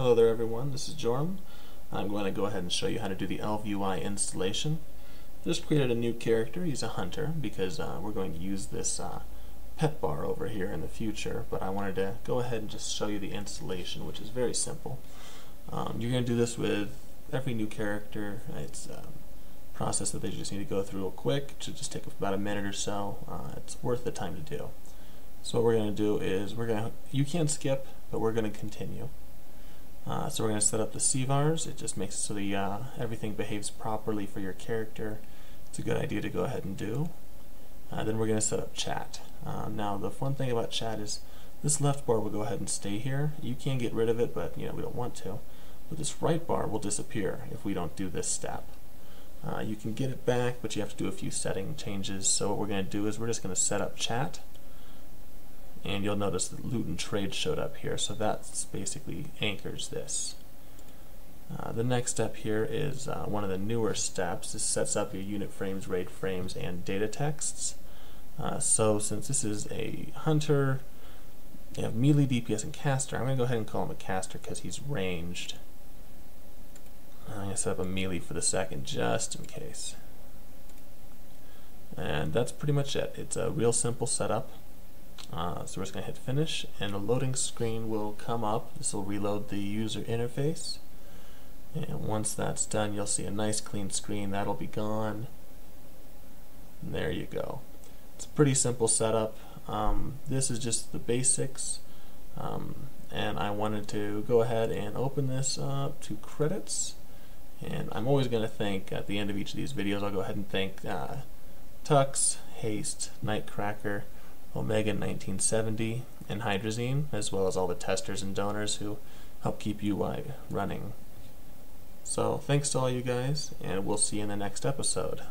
Hello there everyone, this is Jorom. I'm going to go ahead and show you how to do the ElvUI installation. Just created a new character, he's a hunter, because uh, we're going to use this uh, pet bar over here in the future, but I wanted to go ahead and just show you the installation, which is very simple. Um, you're going to do this with every new character. It's a process that they just need to go through real quick. It should just take about a minute or so. Uh, it's worth the time to do. So what we're going to do is we're going to, you can't skip, but we're going to continue. Uh, so we're going to set up the CVARs. It just makes it so the uh, everything behaves properly for your character. It's a good idea to go ahead and do. Uh, then we're going to set up chat. Uh, now the fun thing about chat is this left bar will go ahead and stay here. You can get rid of it, but you know we don't want to. But this right bar will disappear if we don't do this step. Uh, you can get it back, but you have to do a few setting changes. So what we're going to do is we're just going to set up chat and you'll notice that loot and trade showed up here. So that's basically anchors this. Uh, the next step here is uh, one of the newer steps. This sets up your unit frames raid frames and data texts. Uh, so since this is a hunter you have melee DPS and caster I'm going to go ahead and call him a caster because he's ranged. I'm going to set up a melee for the second just in case. And that's pretty much it. It's a real simple setup uh, so we're just going to hit finish and a loading screen will come up. This will reload the user interface. And once that's done, you'll see a nice clean screen. That'll be gone. And there you go. It's a pretty simple setup. Um, this is just the basics. Um, and I wanted to go ahead and open this up to credits. And I'm always going to thank, at the end of each of these videos, I'll go ahead and thank uh, Tukz, Haste, Nightcracker, Omega 1970, and Hydrazine, as well as all the testers and donors who help keep UI running. So thanks to all you guys, and we'll see you in the next episode.